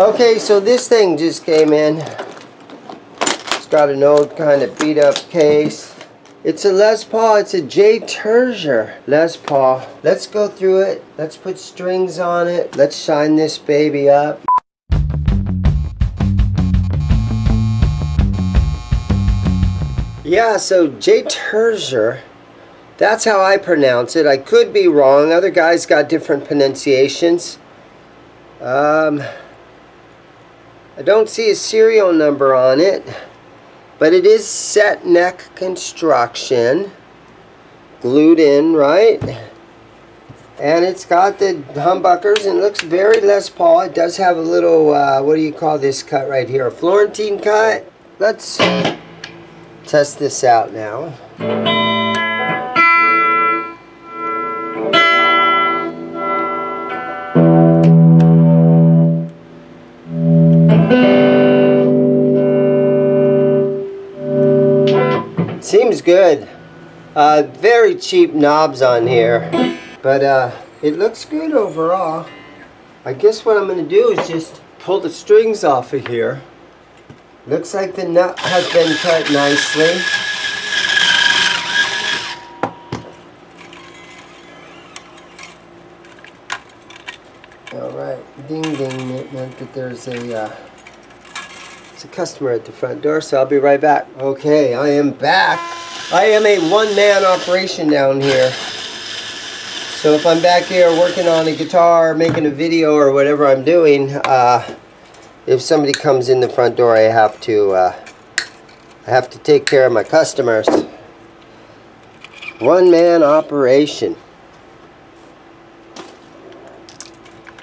Okay, so this thing just came in. It's got an old kind of beat up case. It's a Les Paul. It's a J. Terzier Les Paul. Let's go through it. Let's put strings on it. Let's shine this baby up. Yeah, so J. Terzier. That's how I pronounce it. I could be wrong. Other guys got different pronunciations. Um, I don't see a serial number on it, but it is set neck construction, glued in, right? And it's got the humbuckers and it looks very Les Paul. It does have a little, uh, what do you call this cut right here? A Florentine cut? Let's test this out now. Good. Uh, very cheap knobs on here, but uh, it looks good overall. I guess what I'm going to do is just pull the strings off of here. Looks like the nut has been cut nicely. Alright, ding ding, it meant that there's a, uh, it's a customer at the front door, so I'll be right back. Okay, I am back. I am a one-man operation down here. So if I'm back here working on a guitar, making a video, or whatever I'm doing, uh, if somebody comes in the front door, I have to, uh, I have to take care of my customers. One-man operation.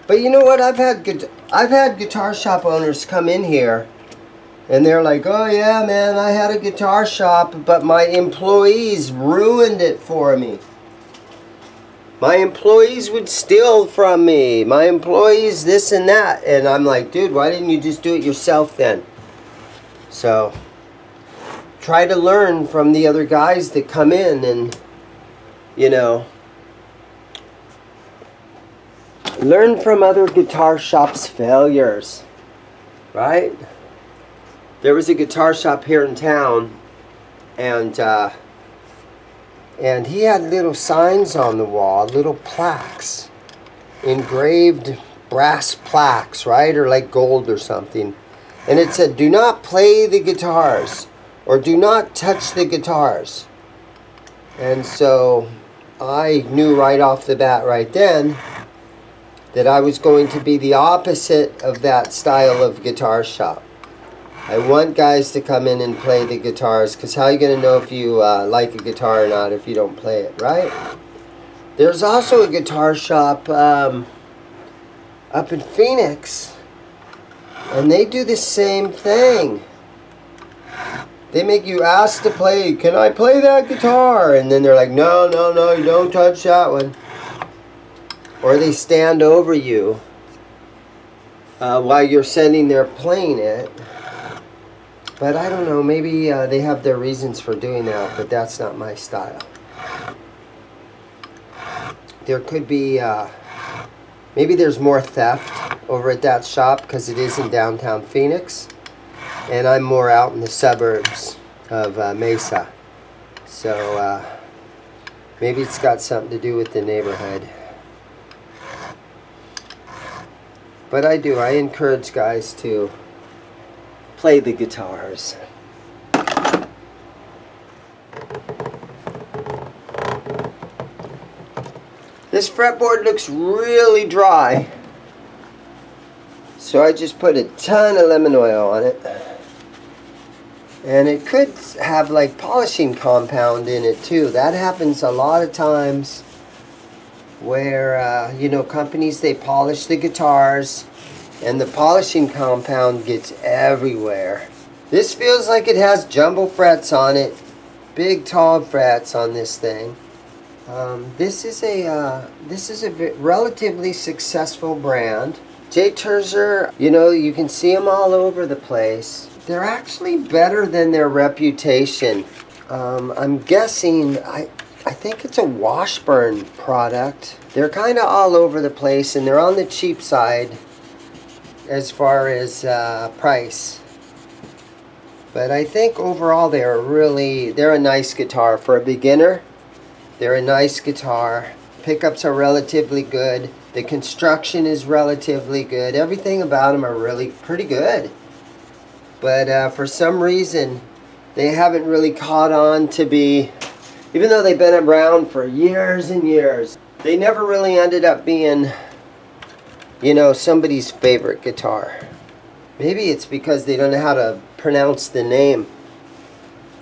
But you know what? I've had good. I've had guitar shop owners come in here, and they're like, "Oh yeah, man, I had a guitar shop, but my employees ruined it for me. My employees would steal from me. My employees this and that." And I'm like, "Dude, why didn't you just do it yourself then?" So try to learn from the other guys that come in, and you know. Learn from other guitar shops' failures, right? There was a guitar shop here in town, and uh, and he had little signs on the wall, little plaques, engraved brass plaques, right, or like gold or something, and it said, "Do not play the guitars," or "Do not touch the guitars." And so, I knew right off the bat, right then that I was going to be the opposite of that style of guitar shop. I want guys to come in and play the guitars because how are you going to know if you uh, like a guitar or not if you don't play it, right? There's also a guitar shop um, up in Phoenix and they do the same thing. They make you ask to play, can I play that guitar? And then they're like, no, no, no, you don't touch that one or they stand over you uh, while you're sitting there playing it. But I don't know, maybe uh, they have their reasons for doing that, but that's not my style. There could be, uh, maybe there's more theft over at that shop because it is in downtown Phoenix. And I'm more out in the suburbs of uh, Mesa. So uh, maybe it's got something to do with the neighborhood. But I do, I encourage guys to play the guitars. This fretboard looks really dry. So I just put a ton of lemon oil on it. And it could have like polishing compound in it too. That happens a lot of times where uh, you know companies they polish the guitars and the polishing compound gets everywhere this feels like it has jumbo frets on it big tall frets on this thing um, this is a uh, this is a relatively successful brand J. Terzier, you know, you can see them all over the place. They're actually better than their reputation. Um, I'm guessing, I, I think it's a Washburn product. They're kind of all over the place and they're on the cheap side. As far as uh, price. But I think overall they're really, they're a nice guitar. For a beginner, they're a nice guitar. Pickups are relatively good. The construction is relatively good. Everything about them are really pretty good. But uh, for some reason, they haven't really caught on to be, even though they've been around for years and years, they never really ended up being, you know, somebody's favorite guitar. Maybe it's because they don't know how to pronounce the name.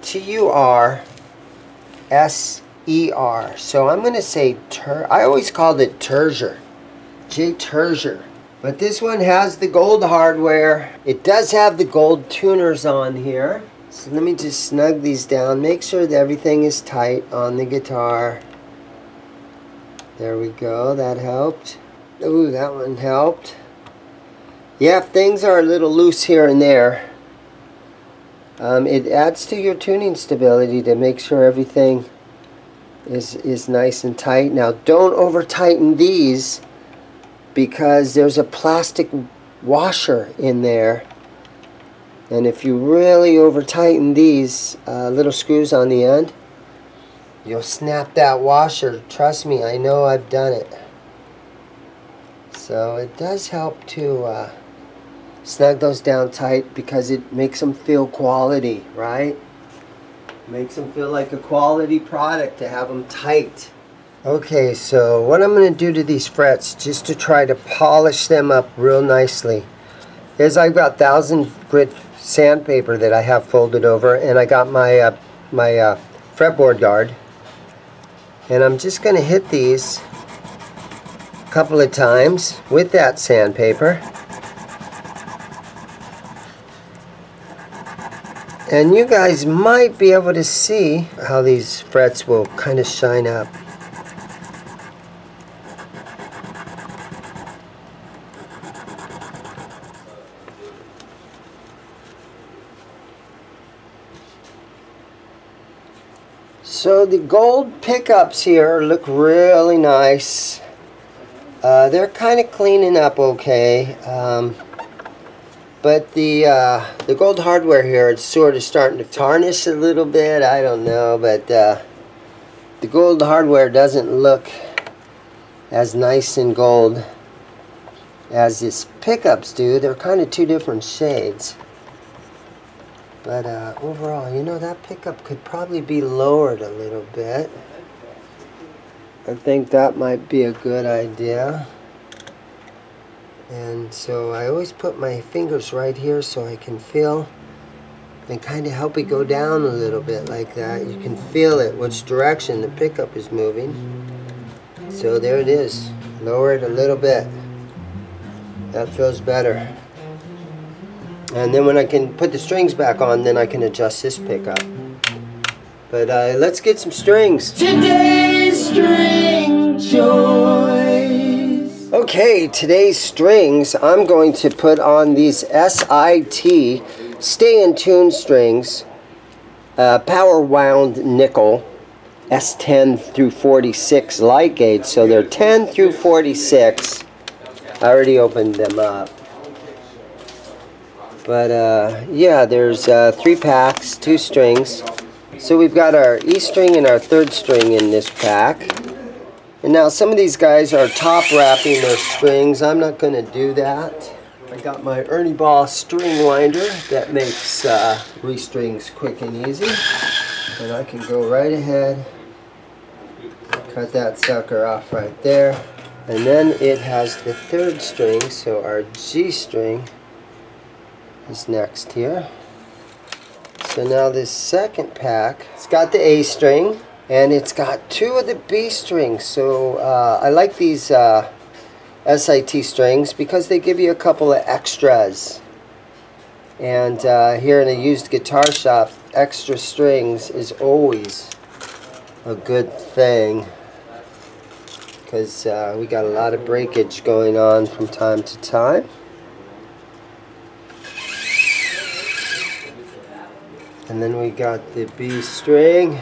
T-U-R-S-E-R. So I'm going to say, Tur I always called it Terzier. J. Terzier. But this one has the gold hardware. It does have the gold tuners on here. So let me just snug these down. Make sure that everything is tight on the guitar. There we go. That helped. Ooh, that one helped. Yeah, if things are a little loose here and there, um, it adds to your tuning stability to make sure everything is, is nice and tight. Now, don't over tighten these because there's a plastic washer in there and if you really over tighten these uh, little screws on the end you'll snap that washer trust me I know I've done it so it does help to uh, snug those down tight because it makes them feel quality right makes them feel like a quality product to have them tight Okay, so what I'm going to do to these frets, just to try to polish them up real nicely, is I've got 1000 grit sandpaper that I have folded over, and I got my, uh, my uh, fretboard guard. And I'm just going to hit these couple of times with that sandpaper. And you guys might be able to see how these frets will kind of shine up. So the gold pickups here look really nice. Uh, they're kind of cleaning up okay. Um, but the uh, the gold hardware here it's sort of starting to tarnish a little bit. I don't know, but uh, the gold hardware doesn't look as nice in gold as these pickups do. They're kind of two different shades. But uh, overall, you know, that pickup could probably be lowered a little bit. I think that might be a good idea. And so I always put my fingers right here so I can feel and kind of help it go down a little bit like that. You can feel it, which direction the pickup is moving. So there it is. Lower it a little bit. That feels better. And then when I can put the strings back on, then I can adjust this pickup. But uh, let's get some strings. Today's string. Okay, today's strings, I'm going to put on these SIT Stay in Tune strings, uh, power wound nickel, S10 through 46 light gauge. So they're 10 through 46. I already opened them up. But uh, yeah, there's uh, three packs, two strings. So we've got our E string and our third string in this pack. And now some of these guys are top wrapping their strings. I'm not going to do that. I got my Ernie Ball string winder that makes uh, restrings quick and easy. And I can go right ahead, cut that sucker off right there. And then it has the third string, so our G string is next here. So now this second pack, it's got the A string and it's got two of the B strings. So uh, I like these uh, SIT strings because they give you a couple of extras. And uh, here in a used guitar shop, extra strings is always a good thing because uh, we got a lot of breakage going on from time to time. And then we got the B string.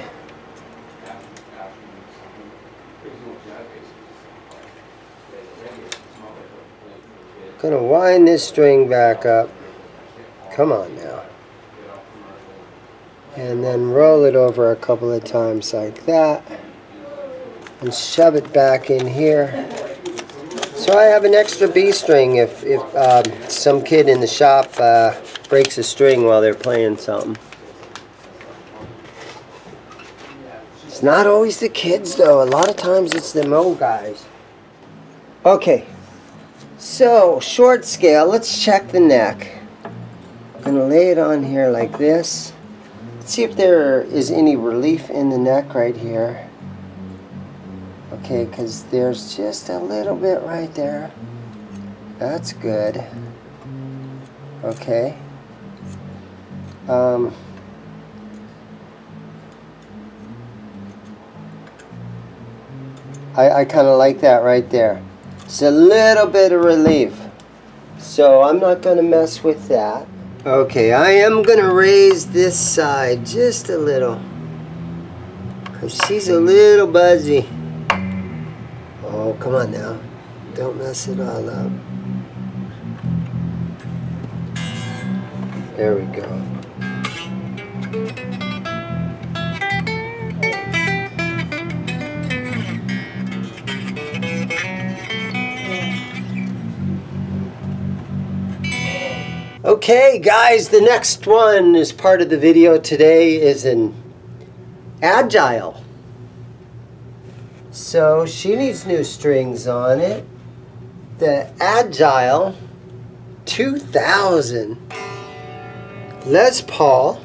Gonna wind this string back up. Come on now. And then roll it over a couple of times like that. And shove it back in here. So I have an extra B string if, if um, some kid in the shop uh, breaks a string while they're playing something. Not always the kids though. A lot of times it's the old guys. Okay. So, short scale. Let's check the neck. I'm to lay it on here like this. Let's see if there is any relief in the neck right here. Okay, because there's just a little bit right there. That's good. Okay. Um, I, I kind of like that right there. It's a little bit of relief. So I'm not going to mess with that. Okay, I am going to raise this side just a little. Because she's a little buzzy. Oh, come on now. Don't mess it all up. There we go. Okay, guys, the next one is part of the video today is an Agile. So she needs new strings on it. The Agile 2000 Les Paul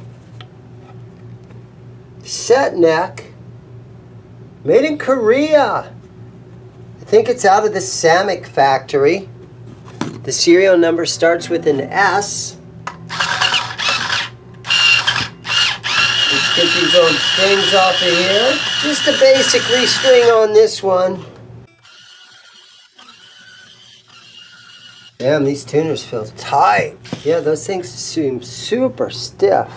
set neck made in Korea. I think it's out of the Samick factory. The serial number starts with an S. Let's get these old strings off of here. Just a basic restring on this one. Damn, these tuners feel tight. Yeah, those things seem super stiff.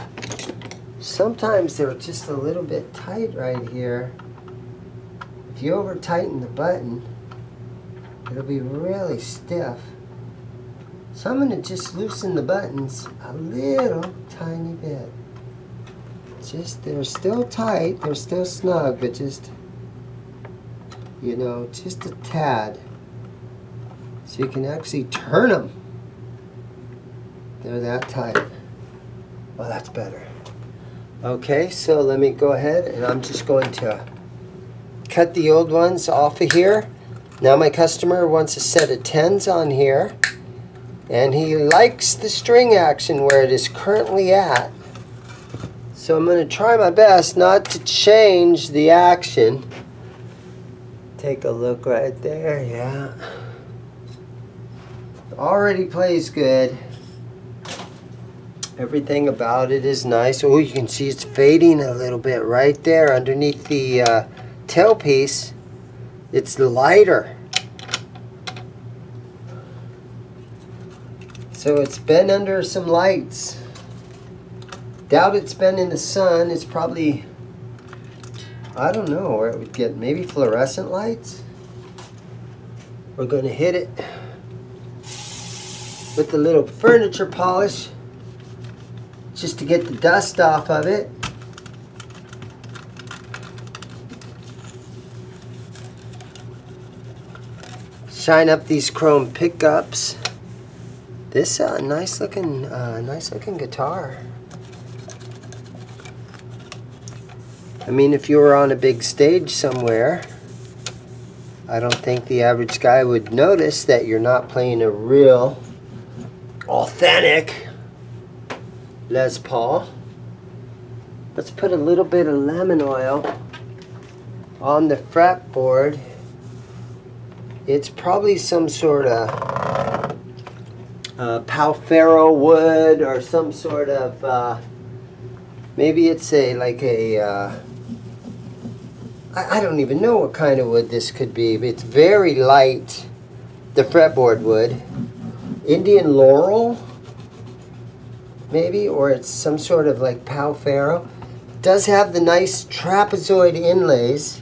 Sometimes they're just a little bit tight right here. If you over tighten the button, it'll be really stiff. So I'm going to just loosen the buttons a little tiny bit. Just, they're still tight, they're still snug, but just, you know, just a tad. So you can actually turn them. They're that tight. Well, that's better. Okay, so let me go ahead and I'm just going to cut the old ones off of here. Now my customer wants a set of 10s on here and he likes the string action where it is currently at. So I'm going to try my best not to change the action. Take a look right there, yeah. Already plays good. Everything about it is nice. Oh, you can see it's fading a little bit right there underneath the uh, tailpiece. It's lighter. So it's been under some lights. Doubt it's been in the sun. It's probably, I don't know where it would get, maybe fluorescent lights? We're going to hit it with a little furniture polish just to get the dust off of it. Shine up these chrome pickups. This uh, nice looking, uh, nice looking guitar. I mean, if you were on a big stage somewhere, I don't think the average guy would notice that you're not playing a real, authentic Les Paul. Let's put a little bit of lemon oil on the fretboard. It's probably some sort of uh, Pau Ferro wood or some sort of uh, maybe it's a like a uh, I, I don't even know what kind of wood this could be but it's very light. The fretboard wood Indian laurel maybe or it's some sort of like Pau Ferro does have the nice trapezoid inlays.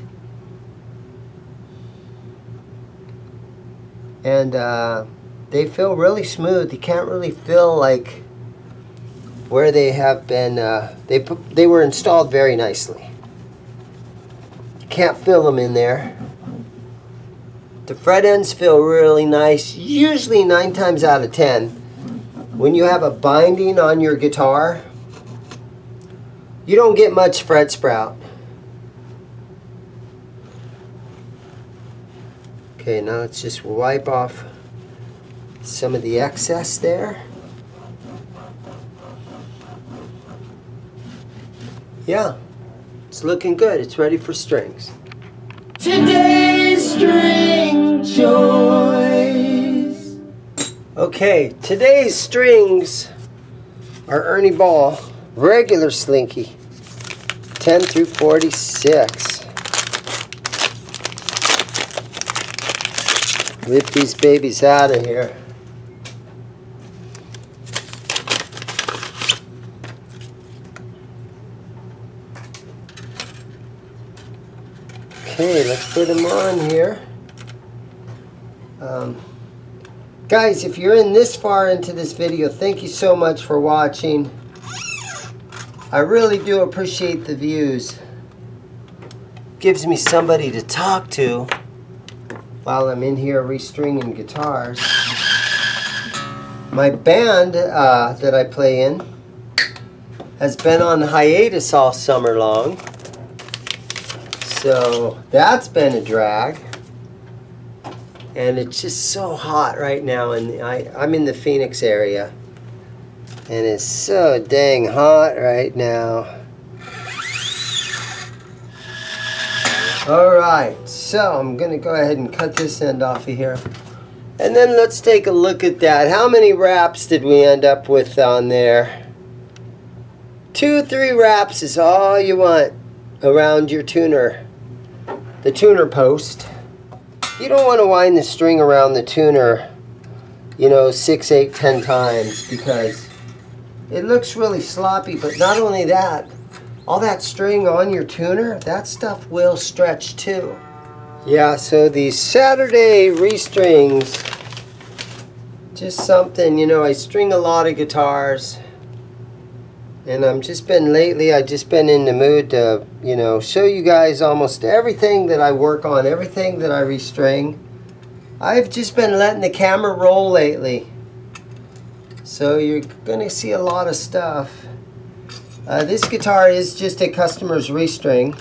And uh, they feel really smooth. You can't really feel like where they have been. Uh, they they were installed very nicely. You can't feel them in there. The fret ends feel really nice. Usually nine times out of ten, when you have a binding on your guitar, you don't get much fret sprout. Okay, now let's just wipe off some of the excess there. Yeah, it's looking good. It's ready for strings. Today's string choice. Okay, today's strings are Ernie Ball, regular Slinky, 10 through 46. Rip these babies out of here. Okay, let's put them on here. Um, guys, if you're in this far into this video, thank you so much for watching. I really do appreciate the views. Gives me somebody to talk to while I'm in here restringing guitars. My band uh, that I play in has been on hiatus all summer long. So that's been a drag. And it's just so hot right now. And I, I'm in the Phoenix area. And it's so dang hot right now. Alright, so I'm going to go ahead and cut this end off of here. And then let's take a look at that. How many wraps did we end up with on there? Two, three wraps is all you want around your tuner the tuner post. You don't want to wind the string around the tuner, you know, six, eight, ten times because it looks really sloppy. But not only that, all that string on your tuner, that stuff will stretch too. Yeah, so these Saturday restrings, just something, you know, I string a lot of guitars and I'm just been lately I just been in the mood to you know show you guys almost everything that I work on everything that I restring I've just been letting the camera roll lately. So you're gonna see a lot of stuff. Uh, this guitar is just a customer's restring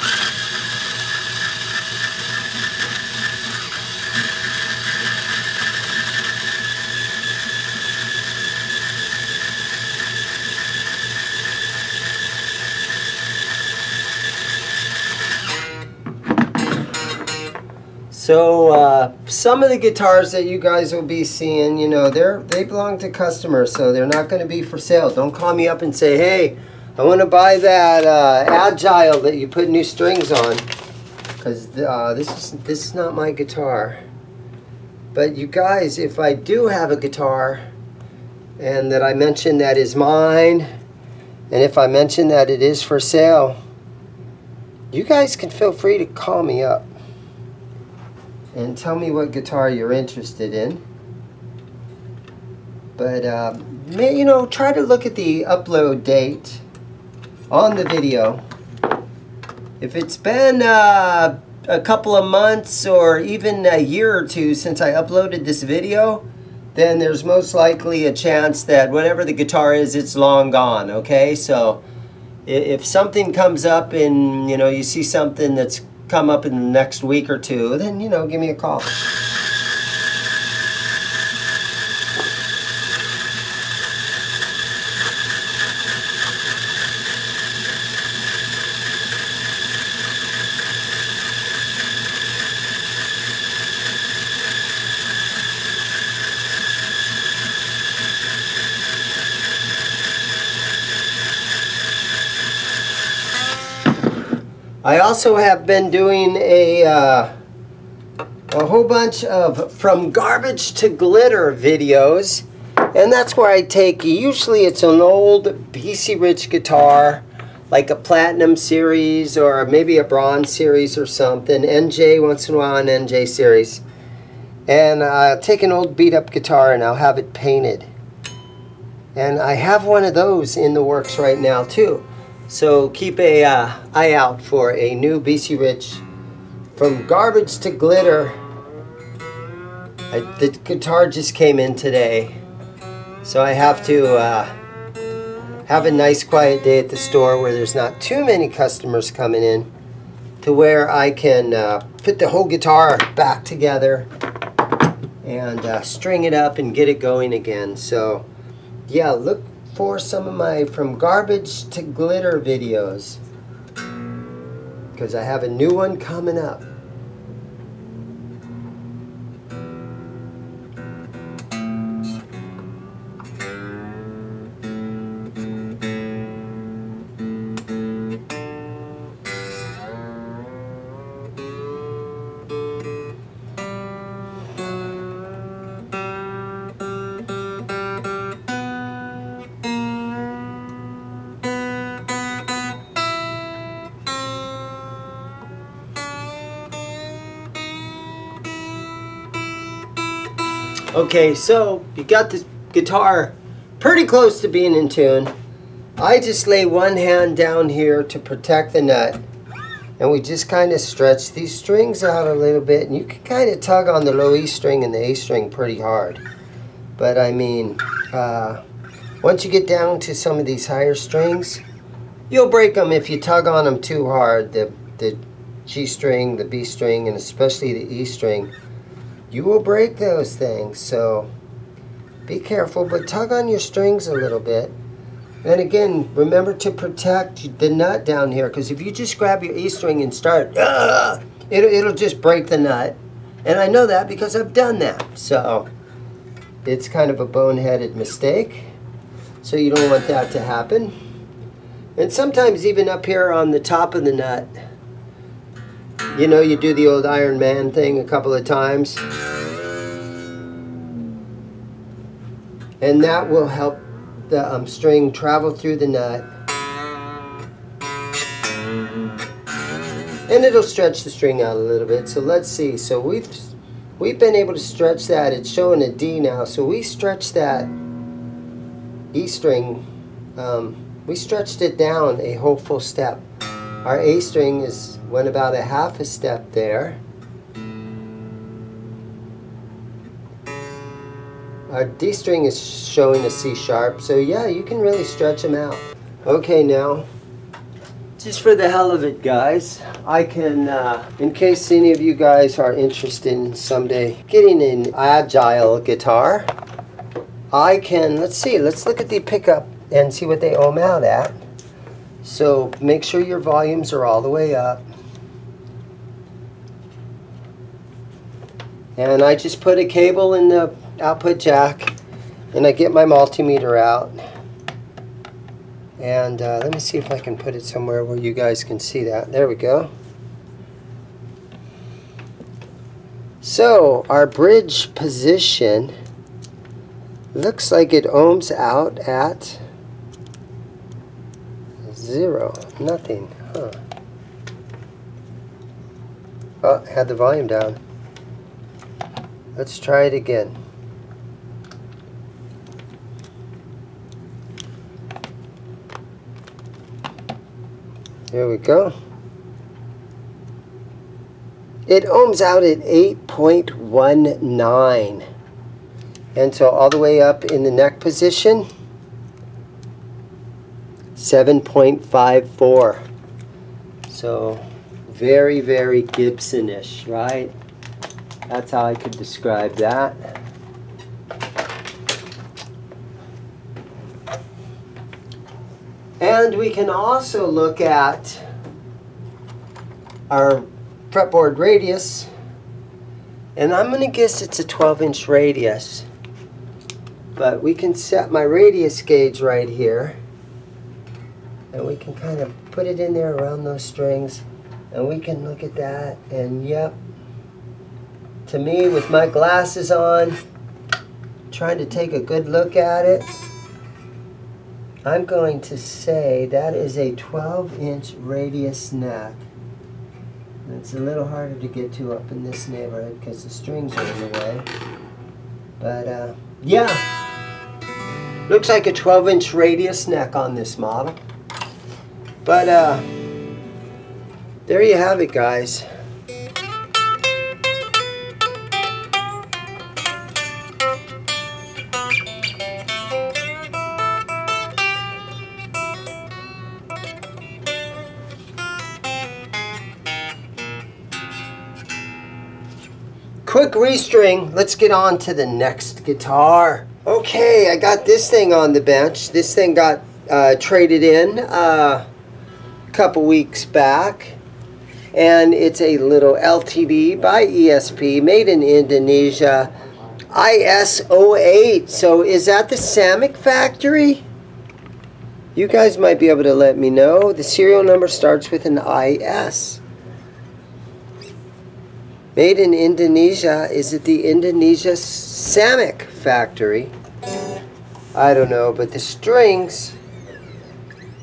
So uh, some of the guitars that you guys will be seeing, you know, they're they belong to customers, so they're not going to be for sale. Don't call me up and say, "Hey, I want to buy that uh, Agile that you put new strings on," because uh, this is this is not my guitar. But you guys, if I do have a guitar, and that I mention that is mine, and if I mention that it is for sale, you guys can feel free to call me up and tell me what guitar you're interested in. But, uh, may, you know, try to look at the upload date on the video. If it's been uh, a couple of months or even a year or two since I uploaded this video, then there's most likely a chance that whatever the guitar is, it's long gone, okay? So if something comes up and, you know, you see something that's come up in the next week or two, then, you know, give me a call. I also have been doing a, uh, a whole bunch of from garbage to glitter videos. And that's where I take, usually it's an old BC Rich guitar, like a Platinum series or maybe a Bronze series or something. NJ, once in a while an NJ series. And I'll take an old beat up guitar and I'll have it painted. And I have one of those in the works right now too. So keep a uh, eye out for a new BC Rich from garbage to glitter. I, the guitar just came in today. So I have to uh, have a nice quiet day at the store where there's not too many customers coming in to where I can uh, put the whole guitar back together and uh, string it up and get it going again. So yeah, look for some of my from garbage to glitter videos because I have a new one coming up. Okay, so you got the guitar pretty close to being in tune. I just lay one hand down here to protect the nut. And we just kind of stretch these strings out a little bit. And you can kind of tug on the low E string and the A string pretty hard. But I mean, uh, once you get down to some of these higher strings, you'll break them if you tug on them too hard. The, the G string, the B string, and especially the E string you will break those things. So be careful, but tug on your strings a little bit. And again, remember to protect the nut down here, because if you just grab your E string and start, uh, it'll, it'll just break the nut. And I know that because I've done that. So it's kind of a boneheaded mistake. So you don't want that to happen. And sometimes even up here on the top of the nut, you know, you do the old Iron Man thing a couple of times. And that will help the um, string travel through the nut. And it'll stretch the string out a little bit. So let's see. So we've we've been able to stretch that. It's showing a D now. So we stretched that E string. Um, we stretched it down a whole full step. Our A string is went about a half a step there. Our D string is showing a C sharp, so yeah, you can really stretch them out. Okay, now, just for the hell of it, guys, I can, uh, in case any of you guys are interested in someday getting an agile guitar, I can, let's see, let's look at the pickup and see what they ohm out at. So make sure your volumes are all the way up. And I just put a cable in the output jack and I get my multimeter out. And uh, let me see if I can put it somewhere where you guys can see that. There we go. So our bridge position looks like it ohms out at zero, nothing, huh. Oh, had the volume down. Let's try it again. There we go. It ohms out at 8.19. And so all the way up in the neck position, 7.54. So very, very Gibson-ish, right? That's how I could describe that. And we can also look at our fretboard radius. And I'm going to guess it's a 12 inch radius. But we can set my radius gauge right here. And we can kind of put it in there around those strings. And we can look at that. And yep, to me with my glasses on, trying to take a good look at it, I'm going to say that is a 12 inch radius neck. It's a little harder to get to up in this neighborhood because the strings are in the way. But uh, yeah, looks like a 12 inch radius neck on this model. But uh, there you have it guys. Quick restring. Let's get on to the next guitar. Okay, I got this thing on the bench. This thing got uh, traded in uh, a couple weeks back. And it's a little LTD by ESP, made in Indonesia. IS08. So is that the Samick factory? You guys might be able to let me know. The serial number starts with an IS. Made in Indonesia. Is it the Indonesia Samick factory? I don't know, but the strings,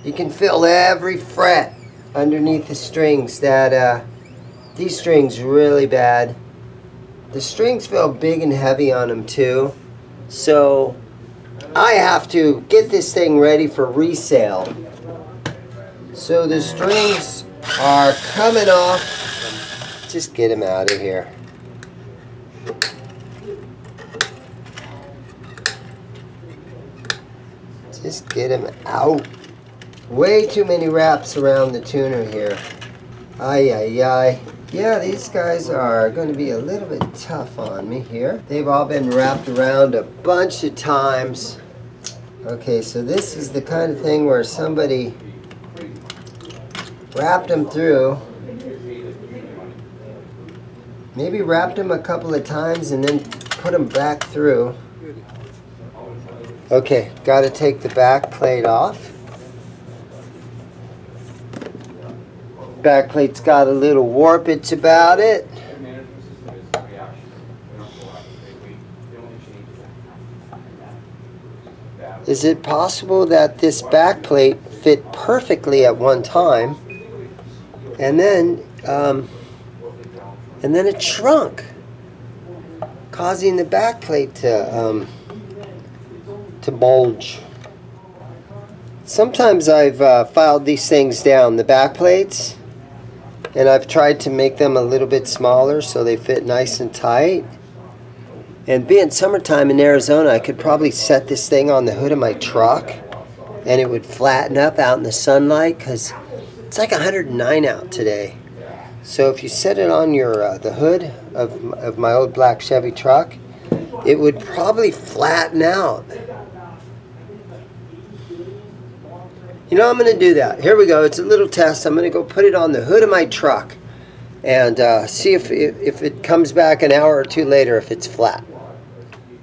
you can feel every fret underneath the strings. That uh, These strings really bad. The strings feel big and heavy on them too. So I have to get this thing ready for resale. So the strings are coming off just get him out of here. Just get him out. Way too many wraps around the tuner here. Ay, ay, ay. Yeah, these guys are going to be a little bit tough on me here. They've all been wrapped around a bunch of times. Okay, so this is the kind of thing where somebody wrapped them through Maybe wrap them a couple of times and then put them back through. Okay, got to take the back plate off. Back plate's got a little warpage about it. Is it possible that this back plate fit perfectly at one time and then um, and then it shrunk, causing the backplate to um, to bulge. Sometimes I've uh, filed these things down, the backplates, and I've tried to make them a little bit smaller so they fit nice and tight. And being summertime in Arizona, I could probably set this thing on the hood of my truck and it would flatten up out in the sunlight because it's like 109 out today. So if you set it on your uh, the hood of, of my old black Chevy truck, it would probably flatten out. You know, I'm going to do that. Here we go. It's a little test. I'm going to go put it on the hood of my truck and uh, see if, if it comes back an hour or two later if it's flat.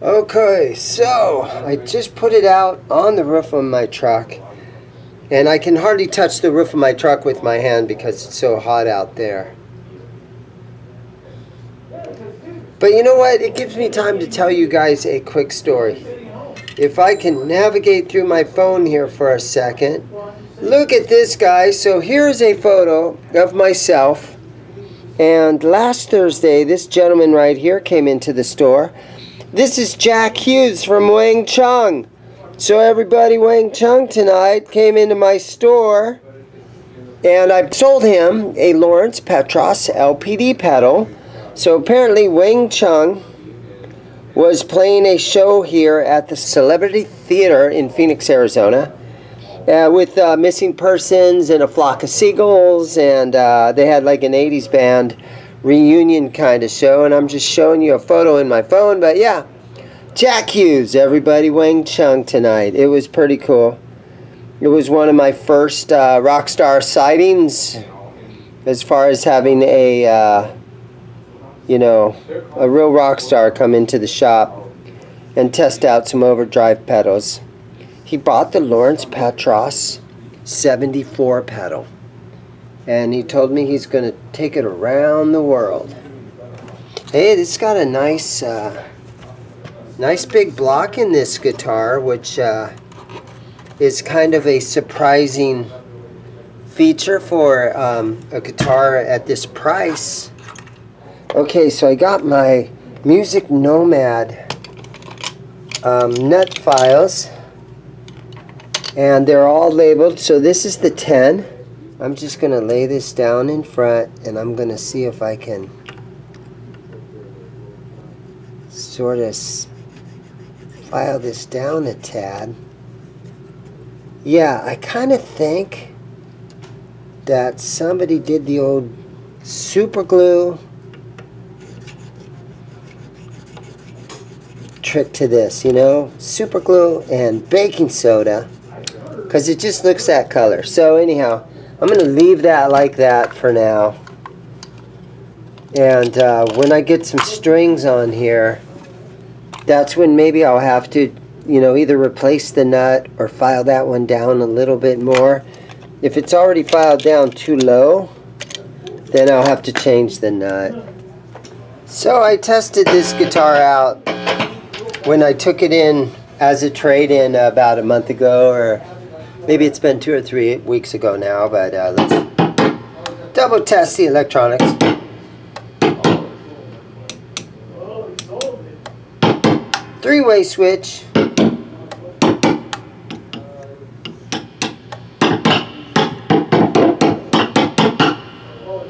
Okay, so I just put it out on the roof of my truck and I can hardly touch the roof of my truck with my hand because it's so hot out there. But you know what? It gives me time to tell you guys a quick story. If I can navigate through my phone here for a second. Look at this, guys. So here's a photo of myself. And last Thursday, this gentleman right here came into the store. This is Jack Hughes from Wang Chung. So everybody, Wang Chung tonight came into my store and I sold him a Lawrence Petros LPD pedal. So apparently Wang Chung was playing a show here at the Celebrity Theater in Phoenix, Arizona. Uh, with uh, missing persons and a flock of seagulls, and uh, they had like an 80s band reunion kind of show. And I'm just showing you a photo in my phone, but yeah, Jack Hughes, everybody, Wang Chung tonight. It was pretty cool. It was one of my first uh, rock star sightings as far as having a, uh, you know, a real rock star come into the shop and test out some overdrive pedals. He bought the Lawrence Petros 74 pedal and he told me he's going to take it around the world. Hey, it's got a nice. Uh, Nice big block in this guitar, which uh, is kind of a surprising feature for um, a guitar at this price. Okay, so I got my Music Nomad um, nut files and they're all labeled. So this is the 10. I'm just going to lay this down in front and I'm going to see if I can sort of file this down a tad. Yeah, I kind of think that somebody did the old super glue trick to this, you know? Super glue and baking soda because it just looks that color. So anyhow, I'm going to leave that like that for now. And uh, when I get some strings on here, that's when maybe I'll have to, you know, either replace the nut or file that one down a little bit more. If it's already filed down too low, then I'll have to change the nut. So I tested this guitar out when I took it in as a trade-in about a month ago, or maybe it's been two or three weeks ago now, but uh, let's double test the electronics. Three-way switch.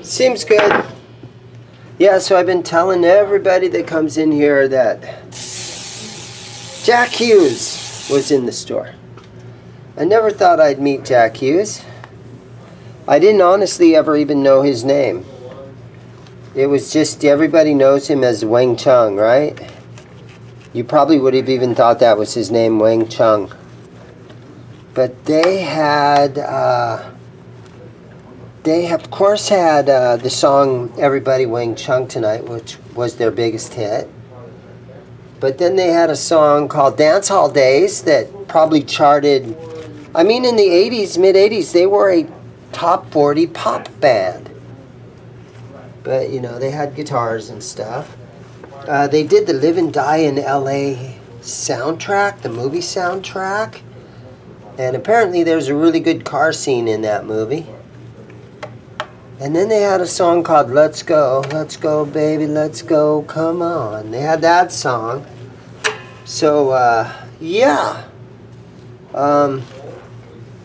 Seems good. Yeah, so I've been telling everybody that comes in here that Jack Hughes was in the store. I never thought I'd meet Jack Hughes. I didn't honestly ever even know his name. It was just everybody knows him as Wang Chung, right? You probably would have even thought that was his name, Wang Chung. But they had, uh, they of course had uh, the song Everybody Wang Chung Tonight, which was their biggest hit. But then they had a song called Dance Hall Days that probably charted, I mean, in the 80s, mid 80s, they were a top 40 pop band. But, you know, they had guitars and stuff. Uh, they did the Live and Die in LA soundtrack, the movie soundtrack. And apparently there's a really good car scene in that movie. And then they had a song called Let's Go, Let's Go Baby, Let's Go, Come On. They had that song. So, uh, yeah. Um,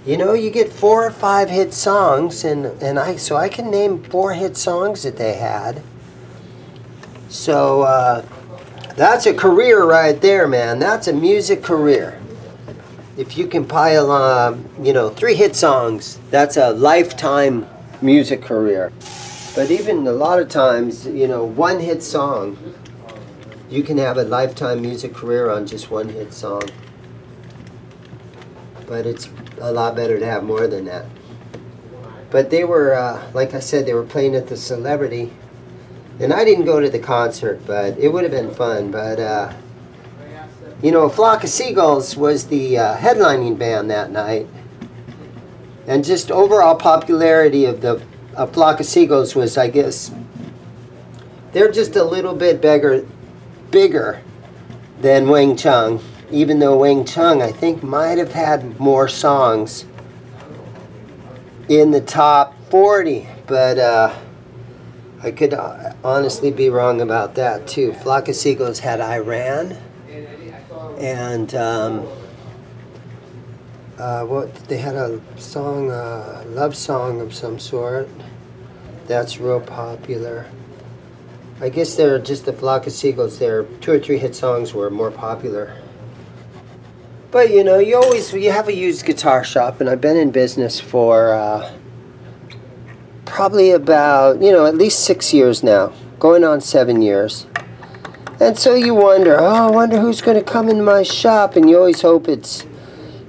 you know, you get four or five hit songs, and, and I so I can name four hit songs that they had. So uh, that's a career right there, man. That's a music career. If you can pile on, you know, three hit songs, that's a lifetime music career. But even a lot of times, you know, one hit song, you can have a lifetime music career on just one hit song. But it's a lot better to have more than that. But they were, uh, like I said, they were playing at the Celebrity and I didn't go to the concert, but it would have been fun. But, uh, you know, Flock of Seagulls was the uh, headlining band that night. And just overall popularity of the uh, Flock of Seagulls was, I guess, they're just a little bit bigger, bigger than Wang Chung. Even though Wang Chung, I think, might have had more songs in the top 40. But, uh, I could uh, honestly be wrong about that too. Flock of Seagulls had I Ran, and um, uh, what they had a song, a uh, love song of some sort. That's real popular. I guess they're just the Flock of Seagulls. Their two or three hit songs were more popular. But you know, you always you have a used guitar shop, and I've been in business for. Uh, probably about, you know, at least six years now, going on seven years. And so you wonder, oh, I wonder who's going to come in my shop. And you always hope it's,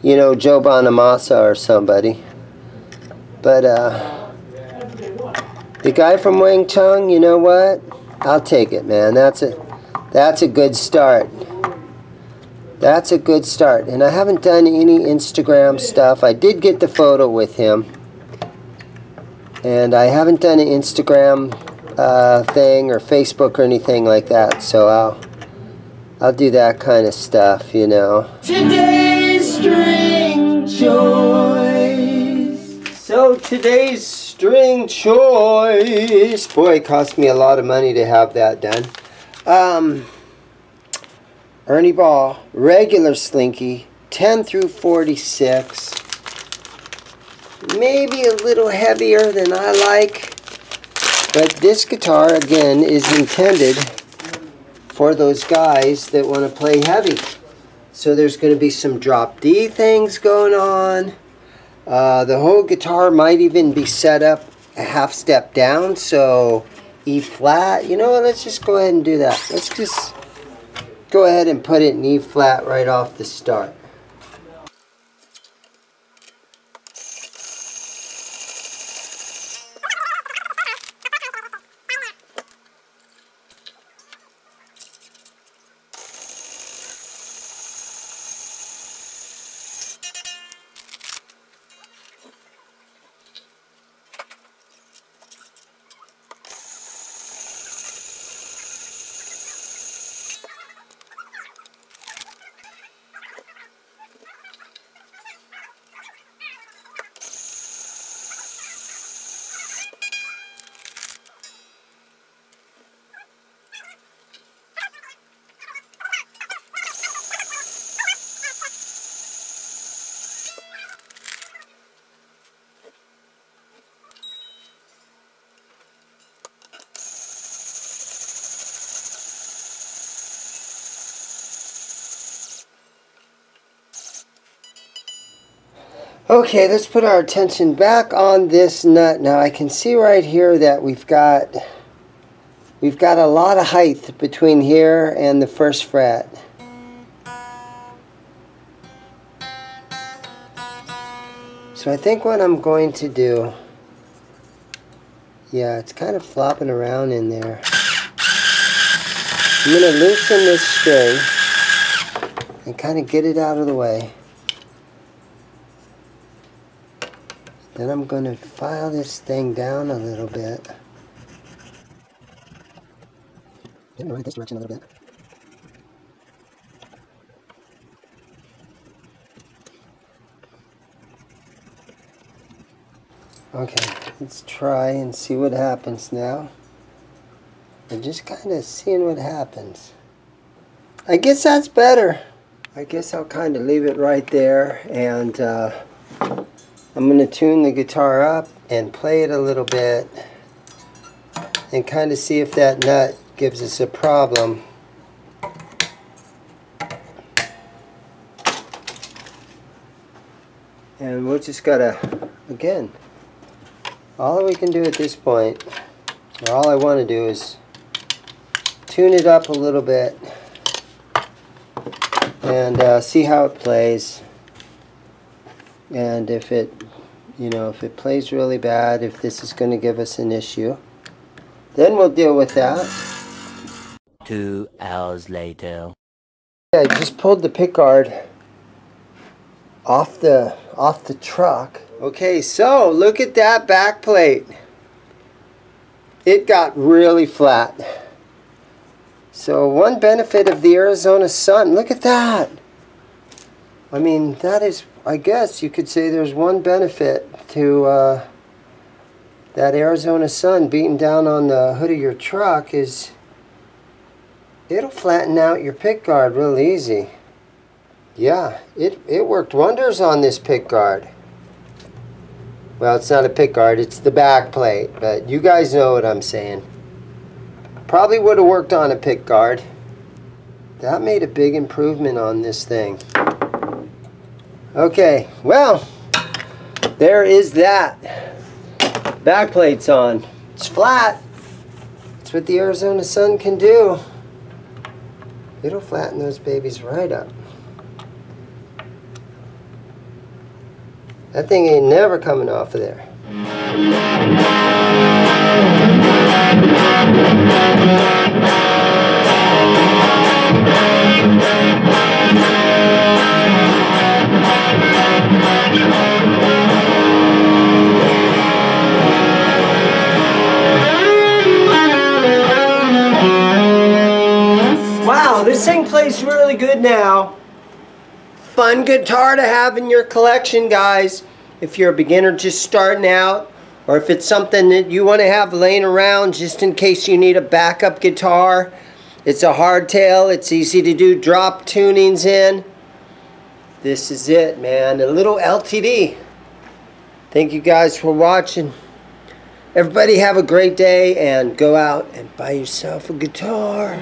you know, Joe Bonamassa or somebody. But uh, the guy from Wang Chung, you know what? I'll take it, man. That's a, that's a good start. That's a good start. And I haven't done any Instagram stuff. I did get the photo with him. And I haven't done an Instagram uh, thing or Facebook or anything like that, so I'll I'll do that kind of stuff, you know. Today's string choice. So today's string choice. Boy, it cost me a lot of money to have that done. Um, Ernie Ball, regular slinky, 10 through 46. Maybe a little heavier than I like. But this guitar, again, is intended for those guys that want to play heavy. So there's going to be some drop D things going on. Uh, the whole guitar might even be set up a half step down, so E flat. You know what, let's just go ahead and do that. Let's just go ahead and put it in E flat right off the start. Okay, let's put our attention back on this nut. Now I can see right here that we've got we've got a lot of height between here and the first fret. So I think what I'm going to do, yeah, it's kind of flopping around in there. I'm going to loosen this string and kind of get it out of the way. Then I'm going to file this thing down a little bit. Get right this direction a little bit. Okay, let's try and see what happens now. I'm just kind of seeing what happens. I guess that's better. I guess I'll kind of leave it right there and uh, I'm going to tune the guitar up and play it a little bit and kind of see if that nut gives us a problem. And we'll just gotta, again, all we can do at this point, or all I want to do is tune it up a little bit and uh, see how it plays and if it you know if it plays really bad if this is going to give us an issue then we'll deal with that. Two hours later. I just pulled the pickguard off the off the truck. Okay so look at that back plate. It got really flat. So one benefit of the Arizona sun look at that. I mean that is I guess you could say there's one benefit to uh, that Arizona sun beating down on the hood of your truck is it'll flatten out your pick guard real easy. Yeah, it, it worked wonders on this pick guard. Well, it's not a pick guard, it's the back plate, but you guys know what I'm saying. Probably would have worked on a pick guard. That made a big improvement on this thing. Okay, well, there is that. Backplate's on. It's flat. That's what the Arizona sun can do. It'll flatten those babies right up. That thing ain't never coming off of there. This thing plays really good now. Fun guitar to have in your collection, guys. if you're a beginner just starting out, or if it's something that you want to have laying around just in case you need a backup guitar. It's a hardtail, it's easy to do drop tunings in. This is it, man. A little LTD. Thank you guys for watching. Everybody have a great day and go out and buy yourself a guitar.